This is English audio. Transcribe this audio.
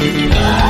Bye.